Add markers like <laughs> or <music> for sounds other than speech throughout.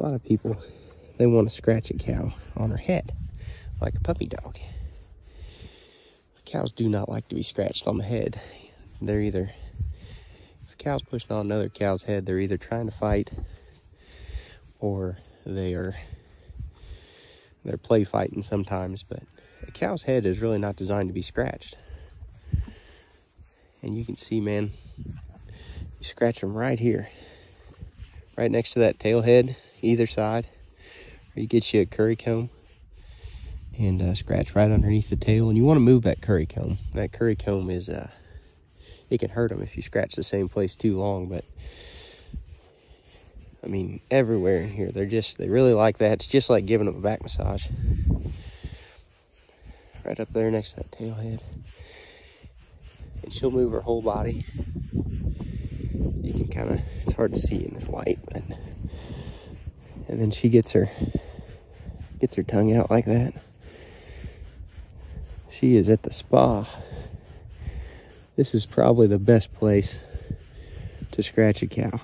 a lot of people, they want to scratch a cow on her head, like a puppy dog. Cows do not like to be scratched on the head. They're either, if a cow's pushing on another cow's head, they're either trying to fight or they are, they're play fighting sometimes, but a cow's head is really not designed to be scratched. And you can see, man, you scratch them right here, right next to that tail head, either side. Or you get you a curry comb and uh, scratch right underneath the tail. And you want to move that curry comb. That curry comb is, uh, it can hurt them if you scratch the same place too long, but I mean, everywhere in here, they're just, they really like that. It's just like giving them a back massage. Right up there next to that tail head and she'll move her whole body. You can kind of, it's hard to see in this light, but, and then she gets her, gets her tongue out like that. She is at the spa. This is probably the best place to scratch a cow.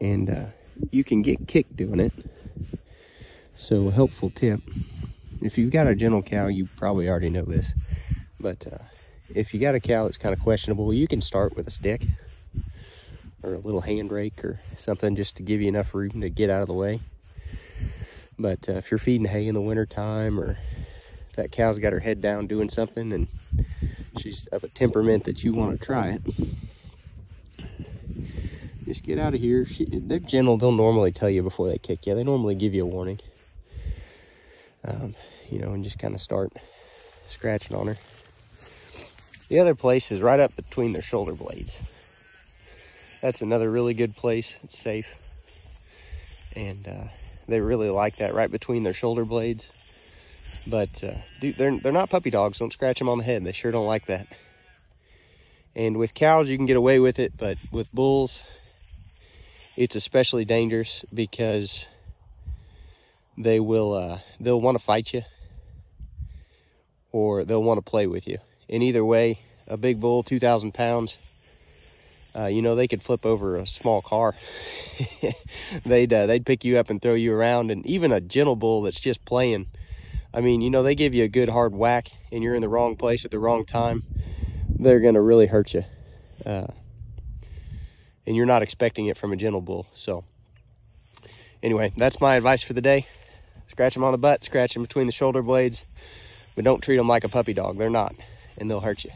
And uh, you can get kicked doing it. So a helpful tip, if you've got a gentle cow, you probably already know this, but uh, if you got a cow that's kind of questionable, you can start with a stick or a little hand rake or something just to give you enough room to get out of the way. But uh, if you're feeding hay in the wintertime or that cow's got her head down doing something and she's of a temperament that you want to try it, just get out of here. She, they're gentle. They'll normally tell you before they kick you. They normally give you a warning. Um, you know, and just kind of start scratching on her. The other place is right up between their shoulder blades. That's another really good place. It's safe. And uh, they really like that right between their shoulder blades. But uh, dude, they're, they're not puppy dogs. Don't scratch them on the head. They sure don't like that. And with cows, you can get away with it. But with bulls, it's especially dangerous because they will uh, they'll want to fight you or they'll want to play with you in either way, a big bull, 2,000 pounds, uh, you know, they could flip over a small car. <laughs> they'd, uh, they'd pick you up and throw you around. And even a gentle bull that's just playing, I mean, you know, they give you a good hard whack and you're in the wrong place at the wrong time. They're going to really hurt you. Uh, and you're not expecting it from a gentle bull. So anyway, that's my advice for the day. Scratch them on the butt, scratch them between the shoulder blades, but don't treat them like a puppy dog. They're not and they'll hurt you.